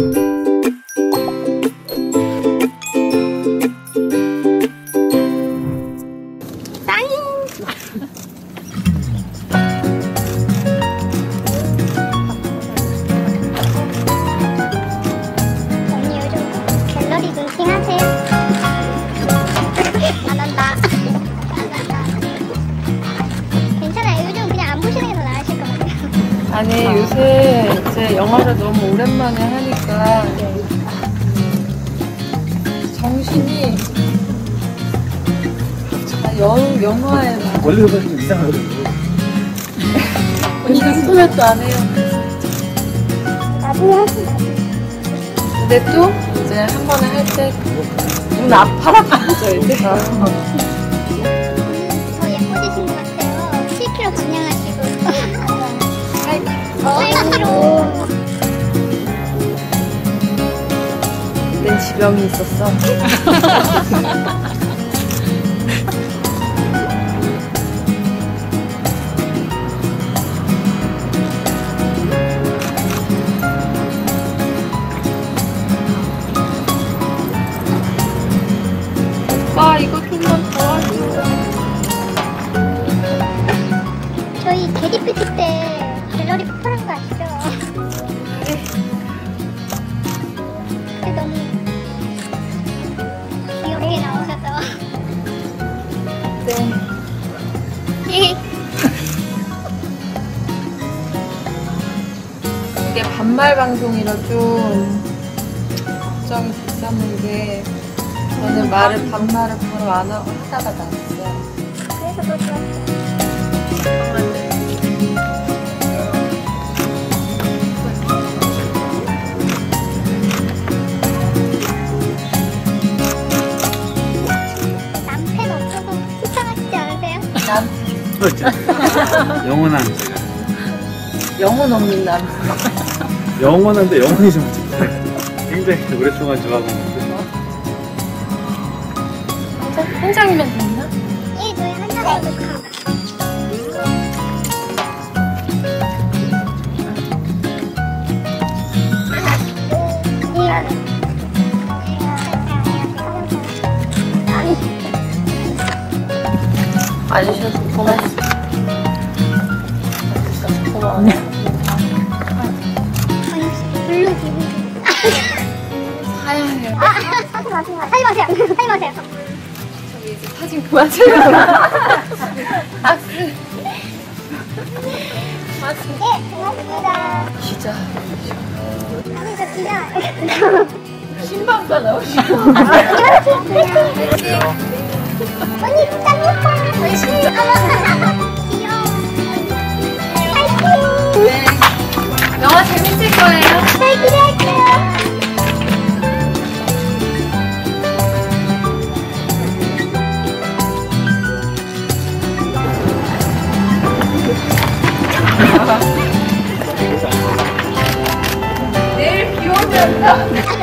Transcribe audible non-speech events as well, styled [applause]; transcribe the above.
언니 아니 요새 이제 영화를 너무 오랜만에 하니까 정신이 자, 영, 영화에 막 원래 보면 좀 이상하거든요. 언니 인터넷도 안 해요. 나중에 하시면 근데 또 이제 한 번에 할 때 눈 아파라 이제 그땐 지병이 있었어 [laughs] 오빠 이거 좀만 도와줘 저희 게리 뷰티 때 갤러리 폭발한 거 아시죠? [laughs] 반말 방송이라 좀 걱정이 됐었는데 저는 말을 반말을 바로 안 하고 하다가 나왔어요. 그래서 더 좋았어요. 남편 없어서 속상하시지 않으세요? 남 영원한. 영혼 없는 남. 영원한데 영원히 좀 굉장히 오랫동안 좋아하고 있는데. 한 장이면 됐나? 예, 저희 한 잔에 녹화. 와주셔서 고맙습니다. 고마워요. 하지 마세요. 하지 마세요. 하지 마세요. 저기 이제 사진 그만쳐요. 악수. 예, 고맙습니다. 기자. 신방가 나오시고. 언니 짱 예뻐. 내일 비 오면